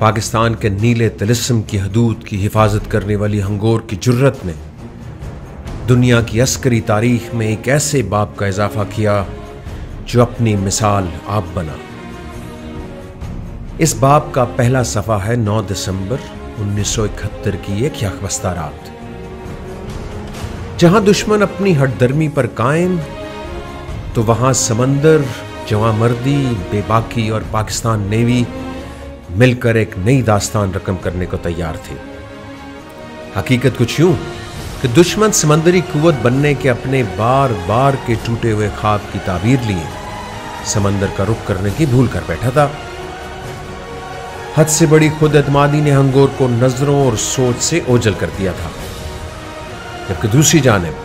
पाकिस्तान के नीले तिलिस्म की हदूद की हिफाजत करने वाली हंगोर की जुर्रत ने दुनिया की अस्करी तारीख में एक ऐसे बाप का इजाफा किया, जो अपनी मिसाल आप बना। इस बाप का पहला सफ़ा है 9 दिसंबर 1971 की एक यकबस्ता रात। जहाँ दुश्मन अपनी हटदर्मी पर कायम तो वहाँ समंदर जवां मर्दी बेबाकी और पाकिस्तान नेवी मिलकर एक नई दास्तान रकम करने को तैयार थे। हकीकत कुछ यूँ कि दुश्मन समंदरी कुवत बनने के अपने बार बार के टूटे हुए ख्वाब की ताबीर लिए। समंदर का रुख करने की भूल कर बैठा था। हद से बड़ी खुद एतमादी ने हंगोर को नज़रों और सोच से ओझल कर दिया था। जबकि दूसरी जानब,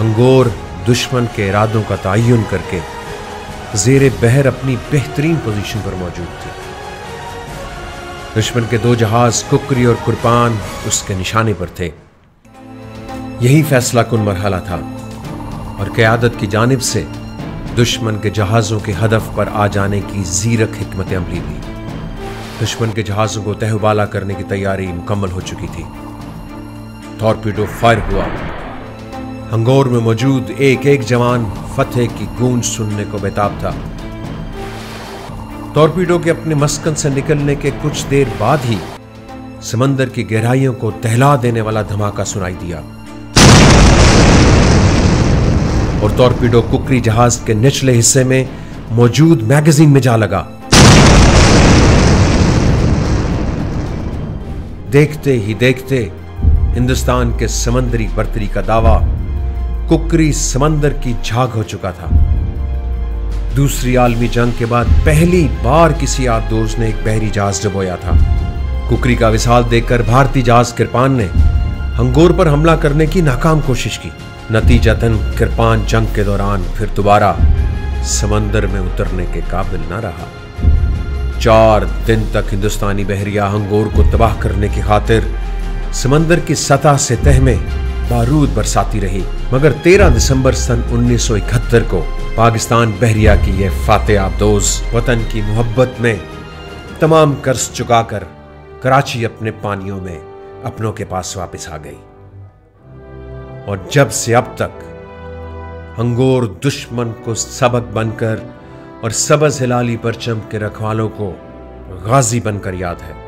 हंगोर दुश्मन के इरादों का तयन करके जेर बहर अपनी बेहतरीन पोजीशन पर मौजूद थी। दुश्मन के दो जहाज़ कुकरी और कुरपान उसके निशाने पर थे। यही फैसला कुन मरहला था। और क्यादत की जानब से दुश्मन के जहाज़ों के हदफ पर आ जाने की जीरक हमत अमली भी दुश्मन के जहाज़ों को तहबाला करने की तैयारी मुकम्मल हो चुकी थी। टॉर्पीडो फायर हुआ। हंगोर में मौजूद एक एक जवान फतेह की गूंज सुनने को बेताब था। टॉर्पीडो के अपने मस्कन से निकलने के कुछ देर बाद ही समंदर की गहराइयों को दहला देने वाला धमाका सुनाई दिया। और टॉर्पीडो कुकरी जहाज़ के निचले हिस्से में मौजूद मैगजीन में जा लगा। देखते ही देखते हिंदुस्तान के समंदरी बर्तरी का दावा, कुकरी समंदर की झाग हो चुका था। दूसरी आलमी जंग के बाद पहली बार किसी आबदोज ने एक बहरी जहाज़ डबोया था। कुकरी का विशाल देखकर भारतीय जहाज़ किरपान ने हंगोर पर हमला करने की नाकाम कोशिश की। नतीजतन किरपान जंग के दौरान फिर दोबारा समंदर में उतरने के काबिल न रहा। चार दिन तक हिंदुस्तानी बहरिया हंगोर को तबाह करने की खातिर समंदर की सतह से तह में बारूद बरसाती रही, मगर 13 दिसंबर सन 1971 को पाकिस्तान बहरिया की यह फातेह आबदोज वतन की मोहब्बत में तमाम कर्ज चुकाकर कराची अपने पानियों में अपनों के पास वापस आ गई। और जब से अब तक हंगोर दुश्मन को सबक बनकर और सबज हिलाली परचम के रखवालों को गाजी बनकर याद है